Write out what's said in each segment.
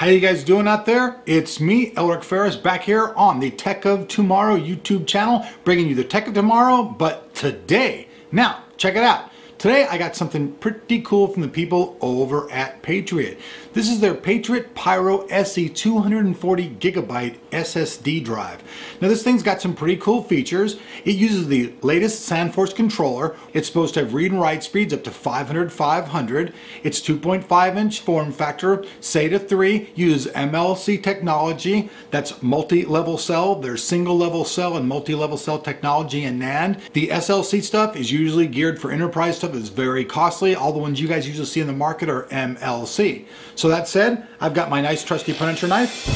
How you guys doing out there? It's me, Elric Ferris, back here on the Tech of Tomorrow YouTube channel, bringing you the Tech of Tomorrow, but today. Now, check it out. Today I got something pretty cool from the people over at Patriot. This is their Patriot Pyro SE 240 gigabyte SSD drive. Now this thing's got some pretty cool features. It uses the latest SandForce controller. It's supposed to have read and write speeds up to 500 500. It's 2.5 inch form factor. SATA 3 uses MLC technology. That's multi-level cell. There's single level cell and multi-level cell technology in NAND. The SLC stuff is usually geared for enterprise stuff is very costly. All the ones you guys usually see in the market are MLC. So that said, I've got my nice trusty Punisher knife.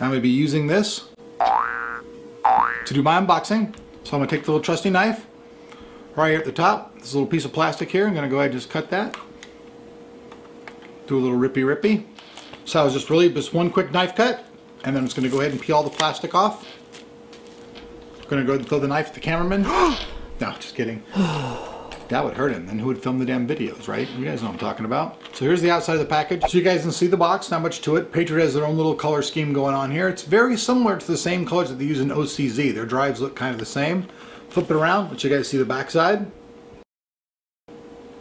I'm to be using this to do my unboxing. So I'm to take the little trusty knife right here at the top. This little piece of plastic here. I'm going to go ahead and just cut that. Do a little rippy rippy. So I was just really just one quick knife cut and then I'm just going to go ahead and peel all the plastic off. Gonna go and throw the knife at the cameraman. no, just kidding. that would hurt him. Then who would film the damn videos, right? You guys know what I'm talking about. So here's the outside of the package. So you guys can see the box, not much to it. Patriot has their own little color scheme going on here. It's very similar to the same colors that they use in OCZ. Their drives look kind of the same. Flip it around, let you guys see the back side.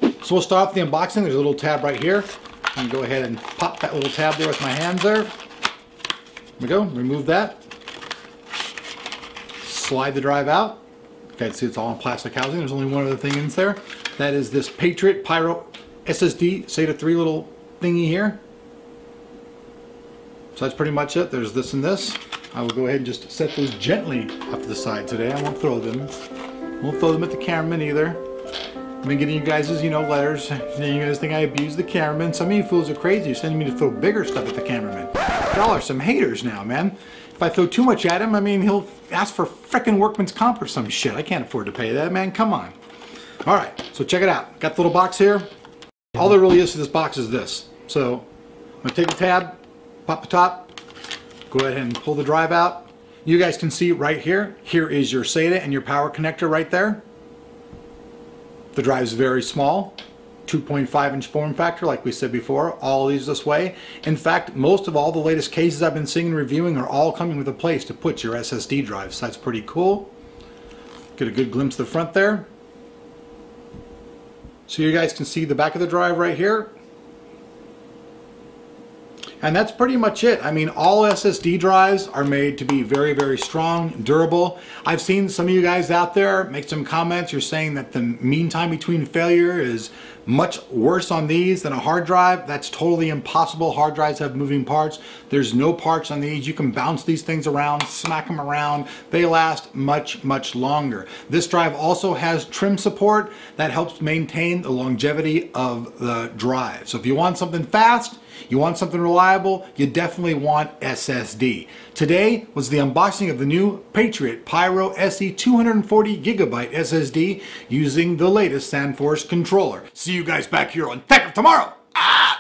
So we'll start off the unboxing. There's a little tab right here. I'm gonna go ahead and pop that little tab there with my hands there. There we go, remove that slide the drive out. You guys see it's all in plastic housing. There's only one other thing in there. That is this Patriot Pyro SSD SATA 3 little thingy here. So that's pretty much it. There's this and this. I will go ahead and just set those gently up to the side today. I won't throw them. Won't throw them at the cameraman either. I've been getting you guys' you know, letters. You guys think I abuse the cameraman. Some of you fools are crazy. You're sending me to throw bigger stuff at the cameraman. Y'all are some haters now, man. I throw too much at him, I mean, he'll ask for frickin' workman's comp or some shit. I can't afford to pay that, man. Come on. All right, so check it out. Got the little box here. All there really is to this box is this. So I'm gonna take the tab, pop the top, go ahead and pull the drive out. You guys can see right here, here is your SATA and your power connector right there. The drive is very small. 2.5 inch form factor like we said before all these this way. In fact most of all the latest cases I've been seeing and reviewing are all coming with a place to put your SSD drive so that's pretty cool. Get a good glimpse of the front there. So you guys can see the back of the drive right here and that's pretty much it. I mean, all SSD drives are made to be very, very strong, durable. I've seen some of you guys out there make some comments. You're saying that the mean time between failure is much worse on these than a hard drive. That's totally impossible. Hard drives have moving parts. There's no parts on these. You can bounce these things around, smack them around. They last much, much longer. This drive also has trim support that helps maintain the longevity of the drive. So if you want something fast, you want something reliable, you definitely want SSD. Today was the unboxing of the new Patriot Pyro SE 240 gigabyte SSD using the latest SandForce controller. See you guys back here on Tech of Tomorrow! Ah!